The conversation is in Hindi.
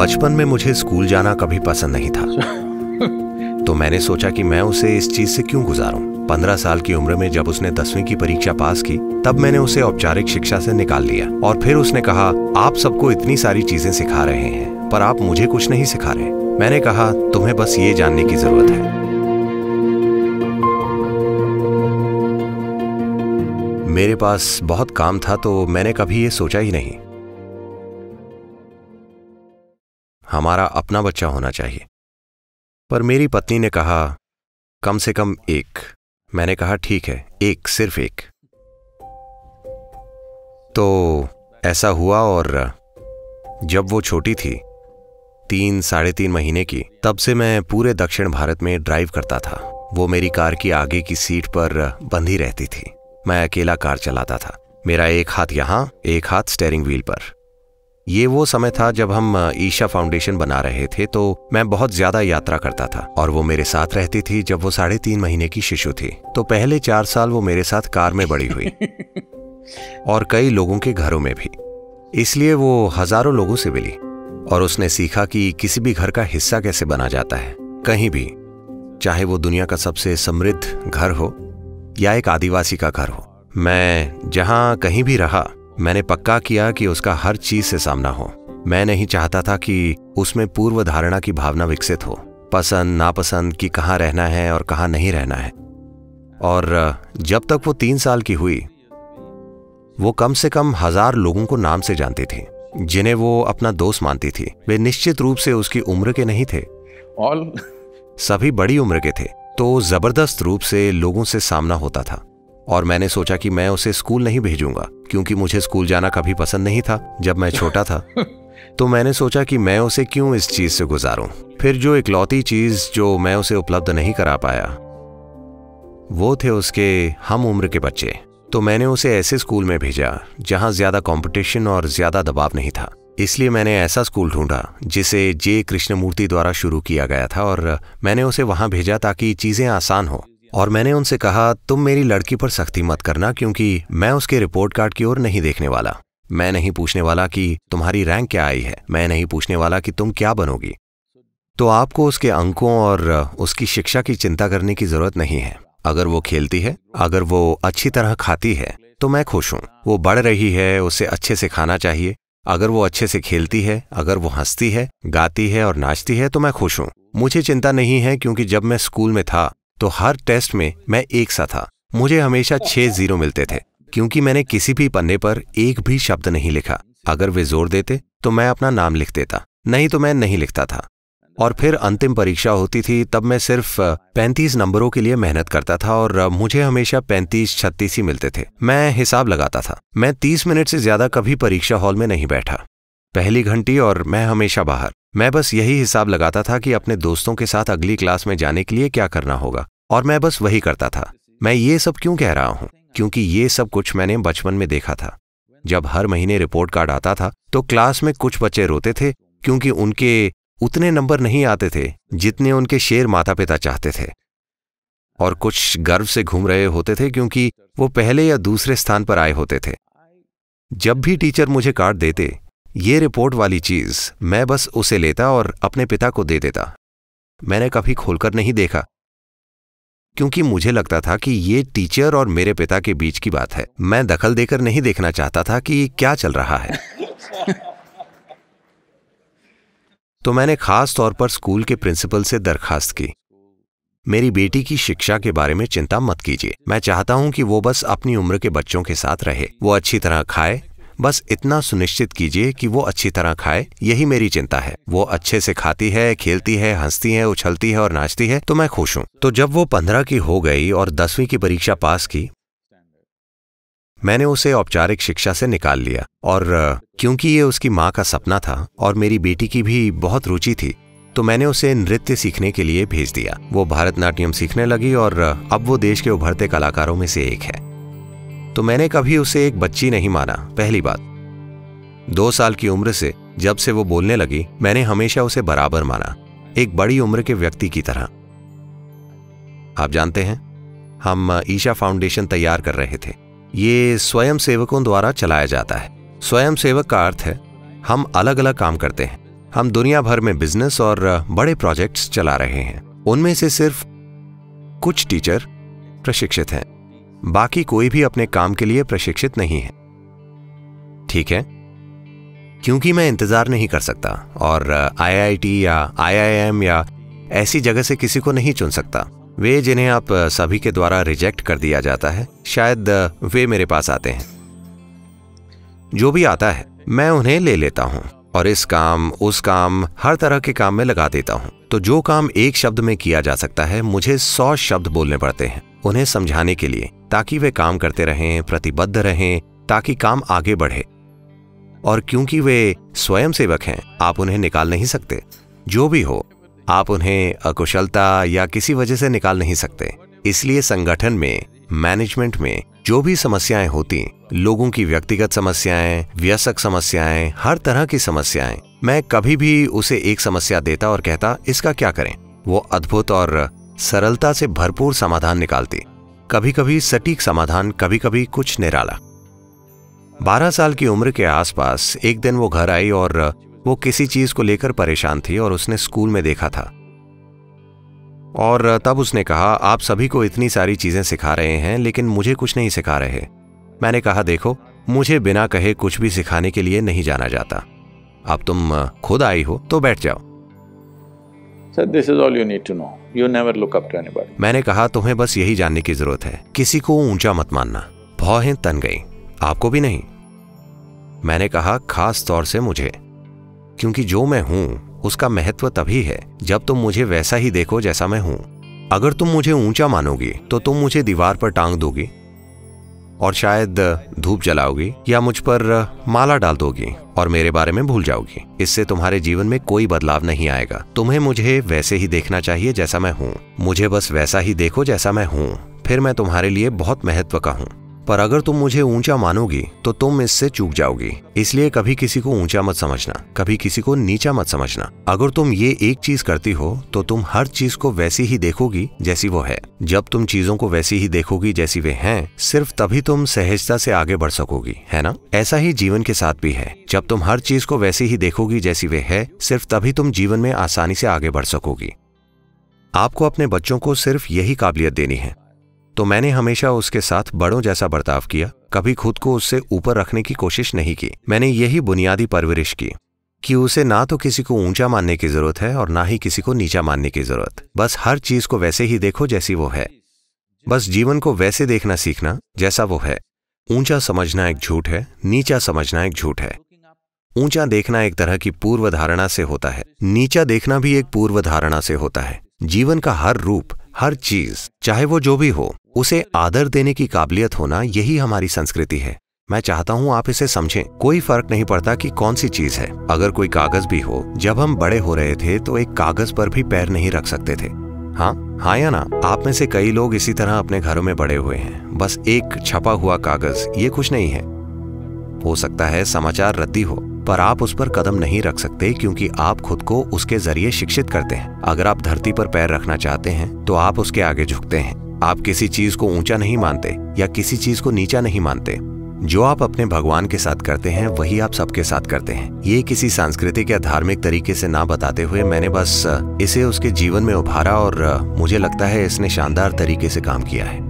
बचपन में मुझे स्कूल जाना कभी पसंद नहीं था। तो मैंने सोचा कि मैं उसे इस चीज़ से क्यों गुजारूं? पंद्रह साल की उम्र में जब उसने दसवीं की परीक्षा पास की तब मैंने उसे औपचारिक शिक्षा से निकाल लिया। और फिर उसने कहा आप सबको इतनी सारी चीज़ें सिखा रहे हैं पर आप मुझे कुछ नहीं सिखा रहे। मैंने कहा तुम्हें बस ये जानने की ज़रूरत है। मेरे पास बहुत काम था तो मैंने कभी ये सोचा ही नहीं। हमारा अपना बच्चा होना चाहिए। पर मेरी पत्नी ने कहा, कम से कम एक। मैंने कहा, ठीक है, एक, सिर्फ़ एक। तो ऐसा हुआ और जब वो छोटी थी, तीन, साढ़े तीन महीने की, तब से मैं पूरे दक्षिण भारत में ड्राइव करता था। वो मेरी कार की आगे की सीट पर बंधी रहती थी। मैं अकेला कार चलाता था। मेरा एक हाथ यहाँ, एक हाथ स्टेयरिंग व्हील पर। ये वो समय था जब हम ईशा फाउंडेशन बना रहे थे तो मैं बहुत ज़्यादा यात्रा करता था और वो मेरे साथ रहती थी जब वो साढ़े तीन महीने की शिशु थी। तो पहले चार साल वो मेरे साथ कार में बड़ी हुई और कई लोगों के घरों में भी। इसलिए वो हज़ारों लोगों से मिली और उसने सीखा कि किसी भी घर का हिस्सा कैसे बना जाता है। कहीं भी चाहे वो दुनिया का सबसे समृद्ध घर हो या एक आदिवासी का घर हो मैं जहाँ कहीं भी रहा मैंने पक्का किया कि उसका हर चीज़ से सामना हो। मैं नहीं चाहता था कि उसमें पूर्व धारणा की भावना विकसित हो। पसंद नापसंद कि कहाँ रहना है और कहाँ नहीं रहना है। और जब तक वो तीन साल की हुई वो कम से कम हज़ार लोगों को नाम से जानती थी जिन्हें वो अपना दोस्त मानती थी। वे निश्चित रूप से उसकी उम्र के नहीं थे। ऑल सभी बड़ी उम्र के थे तो ज़बरदस्त रूप से लोगों से सामना होता था। और मैंने सोचा कि मैं उसे स्कूल नहीं भेजूँगा क्योंकि मुझे स्कूल जाना कभी पसंद नहीं था जब मैं छोटा था। तो मैंने सोचा कि मैं उसे क्यों इस चीज़ से गुजारूं? फिर जो इकलौती चीज़ जो मैं उसे उपलब्ध नहीं करा पाया वो थे उसके हम उम्र के बच्चे। तो मैंने उसे ऐसे स्कूल में भेजा जहाँ ज़्यादा कंपटीशन और ज़्यादा दबाव नहीं था। इसलिए मैंने ऐसा स्कूल ढूंढा जिसे जे. कृष्णमूर्ति द्वारा शुरू किया गया था और मैंने उसे वहाँ भेजा ताकि चीज़ें आसान हो। और मैंने उनसे कहा, तुम मेरी लड़की पर सख्ती मत करना क्योंकि मैं उसके रिपोर्ट कार्ड की ओर नहीं देखने वाला। मैं नहीं पूछने वाला कि तुम्हारी रैंक क्या आई है। मैं नहीं पूछने वाला कि तुम क्या बनोगी। तो आपको उसके अंकों और उसकी शिक्षा की चिंता करने की ज़रूरत नहीं है। अगर वो खेलती है, अगर वो अच्छी तरह खाती है तो मैं खुश हूँ। वो बढ़ रही है, उसे अच्छे से खाना चाहिए। अगर वो अच्छे से खेलती है, अगर वो हंसती है, गाती है और नाचती है तो मैं खुश हूँ। मुझे चिंता नहीं है क्योंकि जब मैं स्कूल में था तो हर टेस्ट में मैं एक सा था। मुझे हमेशा छह ज़ीरो मिलते थे, क्योंकि मैंने किसी भी पन्ने पर एक भी शब्द नहीं लिखा। अगर वे ज़ोर देते तो मैं अपना नाम लिख देता, नहीं तो मैं नहीं लिखता था। और फिर अंतिम परीक्षा होती थी, तब मैं सिर्फ़ पैंतीस नंबरों के लिए मेहनत करता था और मुझे हमेशा पैंतीस, छत्तीस ही मिलते थे। मैं हिसाब लगाता था। मैं तीस मिनट से ज़्यादा कभी परीक्षा हॉल में नहीं बैठा। पहली घंटी और मैं हमेशा बाहर। मैं बस यही हिसाब लगाता था कि अपने दोस्तों के साथ अगली क्लास में जाने के लिए क्या करना होगा, और मैं बस वही करता था। मैं ये सब क्यों कह रहा हूँ? क्योंकि ये सब कुछ मैंने बचपन में देखा था। जब हर महीने रिपोर्ट कार्ड आता था तो क्लास में कुछ बच्चे रोते थे, क्योंकि उनके उतने नंबर नहीं आते थे, जितने उनके शेर माता पिता चाहते थे। और कुछ गर्व से घूम रहे होते थे, क्योंकि वो पहले या दूसरे स्थान पर आए होते थे। जब भी टीचर मुझे कार्ड देते ये रिपोर्ट वाली चीज़ मैं बस उसे लेता और अपने पिता को दे देता। मैंने कभी खोलकर नहीं देखा। क्योंकि मुझे लगता था कि ये टीचर और मेरे पिता के बीच की बात है। मैं दखल देकर नहीं देखना चाहता था कि क्या चल रहा है। तो मैंने खास तौर पर स्कूल के प्रिंसिपल से दरखास्त की। मेरी बेटी की शिक्षा के बारे में चिंता मत कीजिए। मैं चाहता हूँ कि वो बस अपनी उम्र के बच्चों के साथ रहे। वो अच्छी तरह खाए बस इतना सुनिश्चित कीजिए कि वो अच्छी तरह खाए, यही मेरी चिंता है। वो अच्छे से खाती है, खेलती है, हंसती है, उछलती है और नाचती है तो मैं खुश हूँ। तो जब वो पंद्रह की हो गई और दसवीं की परीक्षा पास की, मैंने उसे औपचारिक शिक्षा से निकाल लिया। और, क्योंकि ये उसकी माँ का सपना था और मेरी बेटी की भी बहुत रुचि थी तो मैंने उसे नृत्य सीखने के लिए भेज दिया। वो भारतनाट्यम सीखने लगी और, अब वो देश के उभरते कलाकारों में से एक है। तो मैंने कभी उसे एक बच्ची नहीं माना, पहली बात। दो साल की उम्र से, जब से वो बोलने लगी, मैंने हमेशा उसे बराबर माना, एक बड़ी उम्र के व्यक्ति की तरह। आप जानते हैं, हम ईशा फाउंडेशन तैयार कर रहे थे। ये स्वयं सेवकों द्वारा चलाया जाता है। स्वयं सेवक का अर्थ है, हम अलग अलग काम करते हैं। हम दुनिया भर में बिज़नेस और बड़े प्रोजेक्ट्स चला रहे हैं। उनमें से सिर्फ़ कुछ टीचर प्रशिक्षित हैं। बाकी कोई भी अपने काम के लिए प्रशिक्षित नहीं है। ठीक है? क्योंकि मैं इंतज़ार नहीं कर सकता और आईआईटी या आईआईएम या ऐसी जगह से किसी को नहीं चुन सकता। वे जिन्हें आप सभी के द्वारा रिजेक्ट कर दिया जाता है, शायद वे मेरे पास आते हैं। जो भी आता है, मैं उन्हें ले लेता हूँ और इस काम, उस काम, हर तरह के काम में लगा देता हूँ। तो जो काम एक शब्द में किया जा सकता है, मुझे सौ शब्द बोलने पड़ते हैं, उन्हें समझाने के लिए। ताकि वे काम करते रहें, प्रतिबद्ध रहें, ताकि काम आगे बढ़े। और क्योंकि वे स्वयं सेवक हैं, आप उन्हें निकाल नहीं सकते। जो भी हो, आप उन्हें अकुशलता या किसी वजह से निकाल नहीं सकते। इसलिए संगठन में, मैनेजमेंट में जो भी समस्याएँ होती, लोगों की व्यक्तिगत समस्याएँ, व्यसक समस्याएँ, हर तरह की समस्याएँ, मैं कभी भी उसे एक समस्या देता और कहता, इसका क्या करें? वो अद्भुत और सरलता से भरपूर समाधान निकालती। कभी कभी सटीक समाधान कभी कभी कुछ निराला। बारह साल की उम्र के आसपास एक दिन वो घर आई और वो किसी चीज़ को लेकर परेशान थी और उसने स्कूल में देखा था। और तब उसने कहा, आप सभी को इतनी सारी चीज़ें सिखा रहे हैं, लेकिन मुझे कुछ नहीं सिखा रहे। मैंने कहा, देखो, मुझे बिना कहे कुछ भी सिखाने के लिए नहीं जाना जाता। अब तुम खुद आई हो तो बैठ जाओ। मैंने कहा, तुम्हें बस यही जानने की ज़रूरत है। किसी को ऊँचा मत मानना। भौहें तन गई। आपको भी नहीं। मैंने कहा, खास तौर से मुझे। क्योंकि जो मैं हूँ, उसका महत्व तभी है, जब तुम मुझे वैसा ही देखो जैसा मैं हूँ। अगर तुम मुझे ऊँचा मानोगी तो तुम मुझे दीवार पर टांग दोगी। और शायद धूप जलाओगी या मुझ पर माला डाल दोगी और मेरे बारे में भूल जाओगी। इससे तुम्हारे जीवन में कोई बदलाव नहीं आएगा। तुम्हें मुझे वैसे ही देखना चाहिए जैसा मैं हूँ। मुझे बस वैसा ही देखो जैसा मैं हूँ। फिर मैं तुम्हारे लिए बहुत महत्व का हूँ। पर अगर तुम मुझे ऊँचा मानोगी तो तुम इससे चूक जाओगी। इसलिए कभी किसी को ऊँचा मत समझना, कभी किसी को नीचा मत समझना। अगर तुम ये एक चीज़ करती हो तो तुम हर चीज़ को वैसी ही देखोगी जैसी वो है। जब तुम चीज़ों को वैसी ही देखोगी जैसी वे हैं, सिर्फ़ तभी तुम सहजता से आगे बढ़ सकोगी, है ना? ऐसा ही जीवन के साथ भी है। जब तुम हर चीज़ को वैसी ही देखोगी जैसी वे है, सिर्फ़ तभी तुम जीवन में आसानी से आगे बढ़ सकोगी। आपको अपने बच्चों को सिर्फ़ यही काबिलियत देनी है। तो मैंने हमेशा उसके साथ बड़ों जैसा बर्ताव किया, कभी खुद को उससे ऊपर रखने की कोशिश नहीं की। मैंने यही बुनियादी परवरिश की, कि उसे ना तो किसी को ऊँचा मानने की ज़रूरत है और ना ही किसी को नीचा मानने की ज़रूरत। बस हर चीज़ को वैसे ही देखो जैसी वो है। बस जीवन को वैसे देखना सीखना जैसा वो है। ऊँचा समझना एक झूठ है, नीचा समझना एक झूठ है। ऊँचा देखना एक तरह की पूर्व धारणा से होता है। नीचा देखना भी एक पूर्व धारणा से होता है। जीवन का हर रूप हर चीज़, चाहे वो जो भी हो, उसे आदर देने की काबिलियत होना यही हमारी संस्कृति है। मैं चाहता हूँ आप इसे समझें। कोई फ़र्क नहीं पड़ता कि कौन सी चीज़ है। अगर कोई कागज़ भी हो, जब हम बड़े हो रहे थे तो एक कागज़ पर भी पैर नहीं रख सकते थे। हाँ? हाँ या ना? आप में से कई लोग इसी तरह अपने घरों में बड़े हुए हैं। बस एक छपा हुआ कागज़, ये कुछ नहीं है। हो सकता है समाचार रद्दी हो। पर आप उस पर कदम नहीं रख सकते क्योंकि आप खुद को उसके ज़रिए शिक्षित करते हैं। अगर आप धरती पर पैर रखना चाहते हैं तो आप उसके आगे झुकते हैं। आप किसी चीज़ को ऊँचा नहीं मानते या किसी चीज़ को नीचा नहीं मानते। जो आप अपने भगवान के साथ करते हैं, वही आप सबके साथ करते हैं। ये किसी सांस्कृतिक या धार्मिक तरीके से ना बताते हुए मैंने बस, इसे उसके जीवन में उभारा और, मुझे लगता है इसने शानदार तरीके से काम किया है।